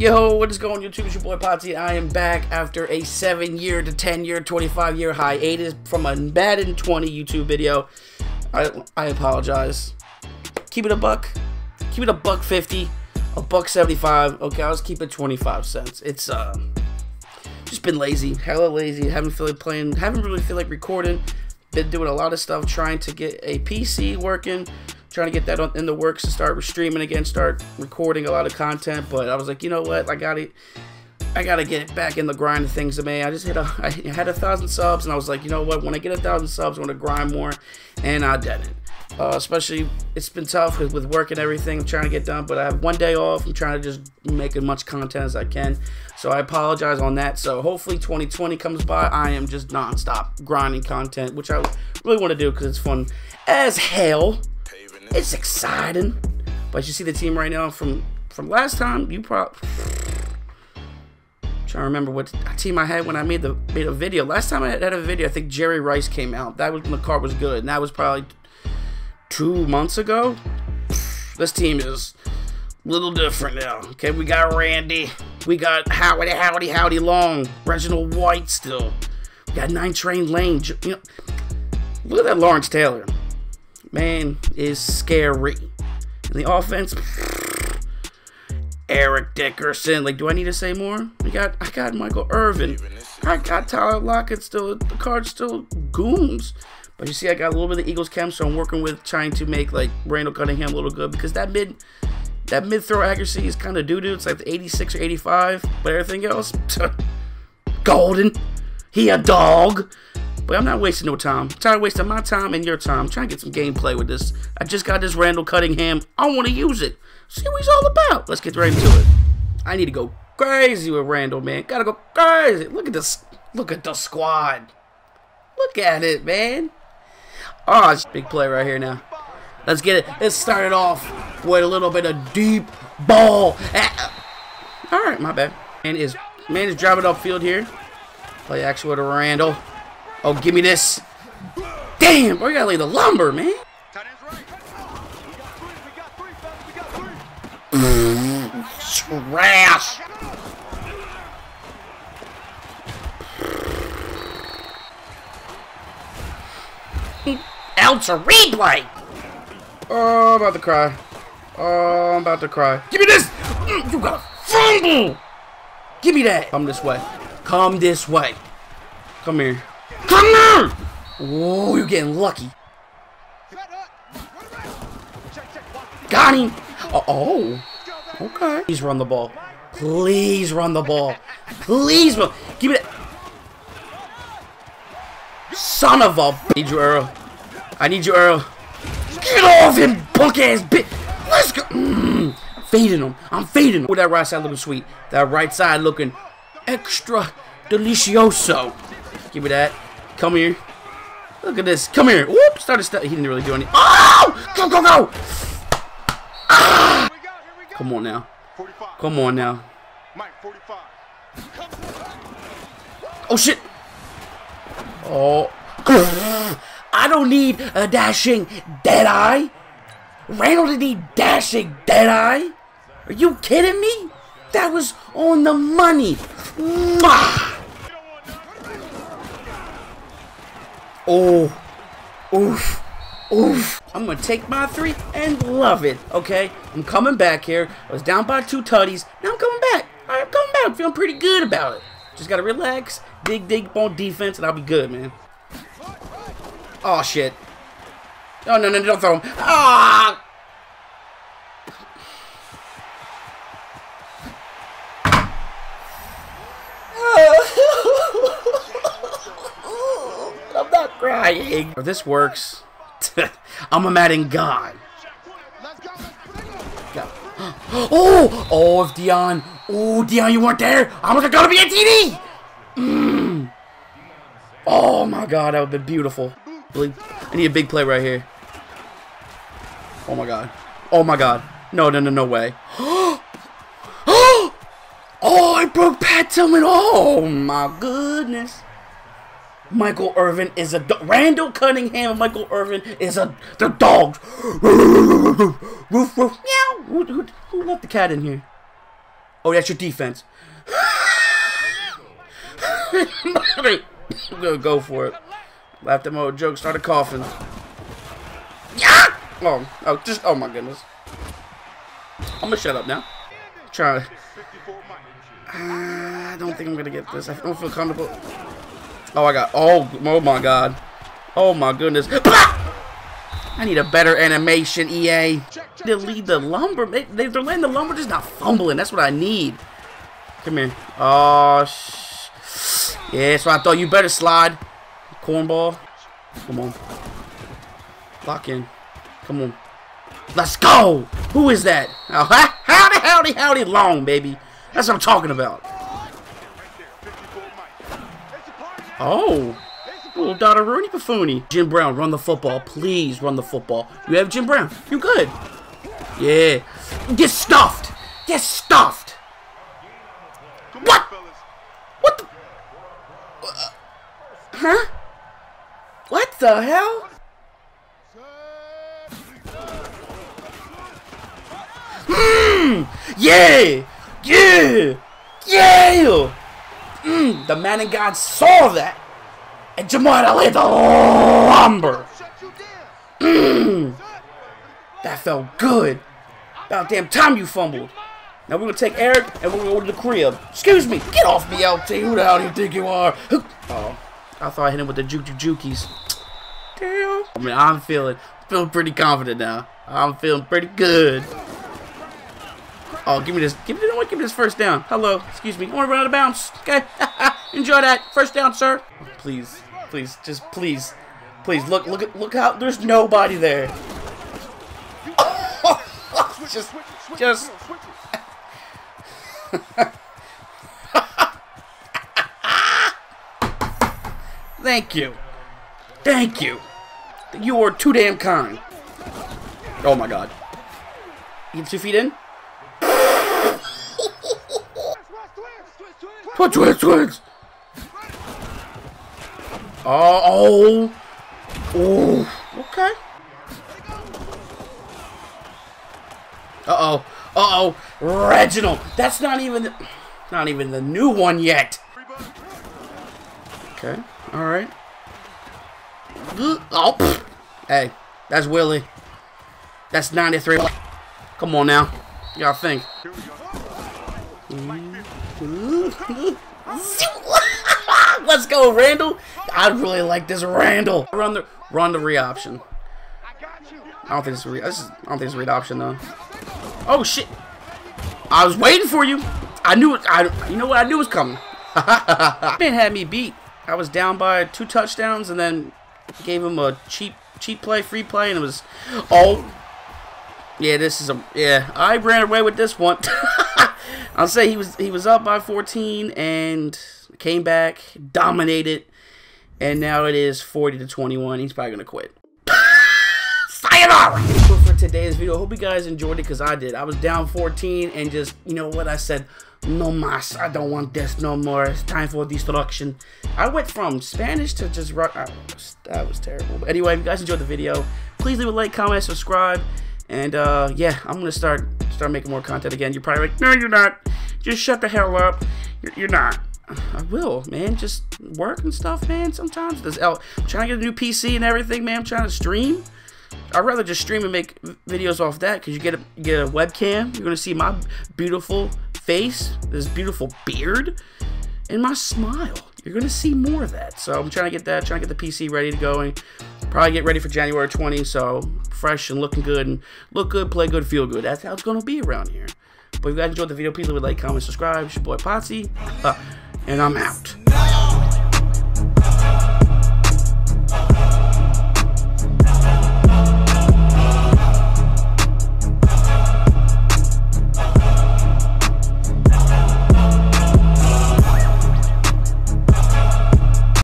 Yo, what is going YouTube? It's your boy Pottsy. I am back after a 7 year to 10 year, 25 year hiatus from a Madden 20 YouTube video. I, I apologize. Keep it a buck. Keep it a buck 50. A buck 75. Okay, I'll just keep it 25 cents. It's, uh, just been lazy. Hella lazy. Haven't feel like playing. Haven't really feel like recording. Been doing a lot of stuff trying to get a PC working trying to get that on, in the works to start streaming again, start recording a lot of content. But I was like, you know what? I got it. I gotta get back in the grind of things, man. I just hit a, I had a thousand subs, and I was like, you know what? When I get a thousand subs, I want to grind more, and I didn't. Uh, especially, it's been tough with, with work and everything. I'm trying to get done, but I have one day off. I'm trying to just make as much content as I can. So I apologize on that. So hopefully 2020 comes by. I am just nonstop grinding content, which I really want to do because it's fun as hell. It's exciting. But you see the team right now from from last time, you probably trying to remember what team I had when I made the made a video. Last time I had a video, I think Jerry Rice came out. That was when the card was good, and that was probably two months ago. This team is a little different now. Okay, we got Randy, we got Howdy Howdy Howdy Long, Reginald White still. We got Night Train Lane. You know, look at that Lawrence Taylor man is scary. And the offense, Eric Dickerson. Like, do I need to say more? We got, I got Michael Irvin. I got Tyler Lockett still. The card's still goons. But you see, I got a little bit of the Eagles chem, so I'm working with trying to make like Randall Cunningham a little good because that mid, that mid throw accuracy is kind of doo doo. It's like the 86 or 85, but everything else, golden. He a dog. But I'm not wasting no time. I'm tired of wasting my time and your time. I'm trying to get some gameplay with this. I just got this Randall Cunningham. I want to use it. See what he's all about. Let's get right into it. I need to go crazy with Randall, man. Gotta go crazy. Look at this. Look at the squad. Look at it, man. Oh, it's big play right here now. Let's get it. Let's start it off with a little bit of deep ball. Ah. All right, my bad. And is man is driving upfield here. Play action with Randall. Oh, give me this. Damn, bro, you gotta lay the lumber, man. Trash. Ultra replay. Oh, I'm about to cry. Oh, I'm about to cry. Give me this. Mm, you got a fumble. Give me that. Come this way. Come this way. Come here. Come on! Oh, you're getting lucky. Got him! Uh oh. Okay. Please run the ball. Please run the ball. Please run. Give me that. Son of a. I need you, Earl. I need you, Earl. Get off him, punk ass bitch. Let's go. Mm. Fading him. I'm fading him. Oh, that right side looking sweet. That right side looking extra delicioso. Give me that. Come here. Look at this. Come here. Whoop. Started. St he didn't really do anything. Oh! Go, go, go! Ah! Come on now. Come on now. Oh, shit. Oh. I don't need a dashing Deadeye. Randall didn't need dashing Deadeye. Are you kidding me? That was on the money. Mwah! Oh. Oof. Oof. I'm going to take my three and love it, okay? I'm coming back here. I was down by two tutties. Now I'm coming back. I'm coming back. I'm feeling pretty good about it. Just got to relax, dig, dig on defense, and I'll be good, man. Oh, shit. Oh, no, no, don't throw him. Ah! Crying. If this works, I'm a Madden god. Oh, oh, if Dion, oh, Dion, you weren't there, I was gonna be a TD. Mm. Oh my God, that would be beautiful. I need a big play right here. Oh my God. Oh my God. No, no, no, no way. Oh, I broke Pat Tillman. Oh my goodness. Michael Irvin is a Randall Cunningham and Michael Irvin is a they're dogs. Roof, roof, meow. Who, who, who left the cat in here? Oh, that's your defense. I'm gonna go for it. Laughed at my old joke, started coughing. Yeah! Oh, oh, just, oh my goodness. I'm gonna shut up now. Try. Uh, I don't think I'm gonna get this. I don't feel comfortable. Oh, I got. Oh, oh my god. Oh my goodness. I need a better animation, EA. They lead the lumber. They, are letting the lumber just not fumbling. That's what I need. Come here. Oh, sh yeah, so I thought you better slide. Cornball. Come on. Lock in. Come on. Let's go. Who is that? Oh, howdy, howdy, howdy long, baby. That's what I'm talking about. Oh. Little daughter Rooney Buffoonie. Jim Brown, run the football. Please run the football. You have Jim Brown. You good. Yeah. Get stuffed. Get stuffed. What? What the? Uh, huh? What the hell? Mmm! Yeah! Yeah! Yeah! Mmm! The man and God saw that! And Jamar laid the lumber! Mmm! That felt good! About damn time you fumbled! Now we're gonna take Eric and we're gonna go to the crib. Excuse me! Get off me, LT! Who the hell do you think you are? Oh. I thought I hit him with the juke jukies. Damn. I mean, I'm feeling, feeling pretty confident now. I'm feeling pretty good. Oh, give me this. Give me? Give me this first down. Hello. Excuse me. I want to run out of bounds. Okay. Enjoy that. First down, sir. Please. Please. Just please. Please. Look, look, look how there's nobody there. just, just. Thank you. Thank you. You are too damn kind. Oh my god. You two feet in? Twins, twins, twins! Oh, oh. Oh, okay. Uh-oh. Uh-oh. Reginald. That's not even the, not even the new one yet. Okay. All right. Oh. Hey, that's Willie. That's 93. Come on now. Gotta think. Mm-hmm. Let's go, Randall. I really like this Randall. Run the run the re option. I don't think it's re. This is, I don't think it's read option though. Oh shit! I was waiting for you. I knew it. I you know what? I knew was coming. Man had me beat. I was down by two touchdowns and then gave him a cheap cheap play, free play, and it was oh yeah. This is a yeah. I ran away with this one. I'll say he was he was up by 14 and came back, dominated, and now it is 40 to 21. He's probably gonna quit. Sayonara! For today's video, hope you guys enjoyed it because I did. I was down 14 and just you know what I said. No mas, I don't want this no more. It's time for destruction. I went from Spanish to just rock. That was terrible. But anyway, if you guys enjoyed the video, please leave a like, comment, subscribe. And uh, yeah, I'm gonna start start making more content again. You're probably like, no, you're not. Just shut the hell up. You're, you're not. I will, man. Just work and stuff, man. Sometimes this I'm trying to get a new PC and everything, man. I'm trying to stream. I'd rather just stream and make videos off that because you get a you get a webcam. You're gonna see my beautiful face, this beautiful beard, and my smile. You're gonna see more of that. So I'm trying to get that, trying to get the PC ready to go and probably get ready for January 20. So fresh and looking good and look good, play good, feel good. That's how it's gonna be around here. But if you guys enjoyed the video, please leave a like, comment, subscribe. It's your boy Pottsy, uh, and I'm out.